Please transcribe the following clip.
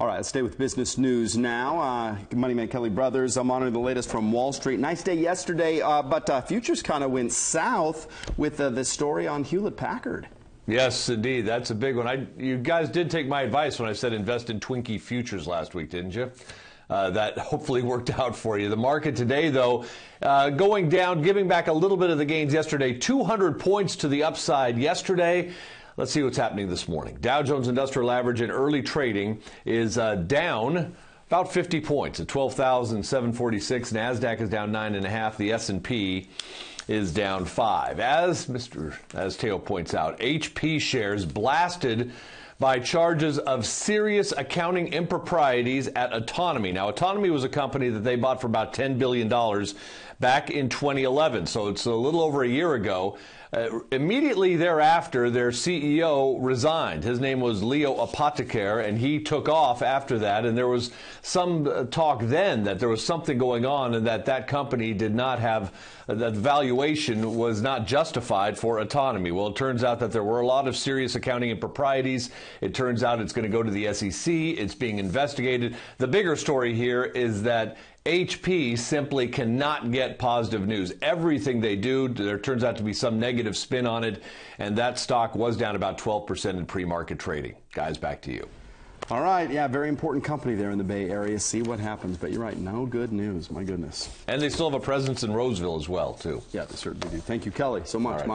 All right, let's stay with business news now. Uh, Moneyman Kelly Brothers, I'm monitoring the latest from Wall Street. Nice day yesterday, uh, but uh, futures kind of went south with uh, the story on Hewlett Packard. Yes, indeed. That's a big one. I, you guys did take my advice when I said invest in Twinkie futures last week, didn't you? Uh, that hopefully worked out for you. The market today, though, uh, going down, giving back a little bit of the gains yesterday. 200 points to the upside yesterday. Let's see what's happening this morning. Dow Jones Industrial Average in early trading is uh, down about 50 points at 12,746. Nasdaq is down nine and a half. The S&P is down five. As Mr. As Teo points out, HP shares blasted by charges of serious accounting improprieties at Autonomy. Now, Autonomy was a company that they bought for about $10 billion back in 2011, so it's a little over a year ago. Uh, immediately thereafter, their CEO resigned. His name was Leo Apotheker, and he took off after that. And there was some uh, talk then that there was something going on and that that company did not have, uh, that valuation was not justified for autonomy. Well, it turns out that there were a lot of serious accounting improprieties. It turns out it's going to go to the SEC. It's being investigated. The bigger story here is that HP simply cannot get positive news. Everything they do, there turns out to be some negative spin on it, and that stock was down about 12% in pre market trading. Guys, back to you. All right, yeah, very important company there in the Bay Area. See what happens. But you're right, no good news. My goodness. And they still have a presence in Roseville as well, too. Yeah, they certainly do. Thank you, Kelly, so much.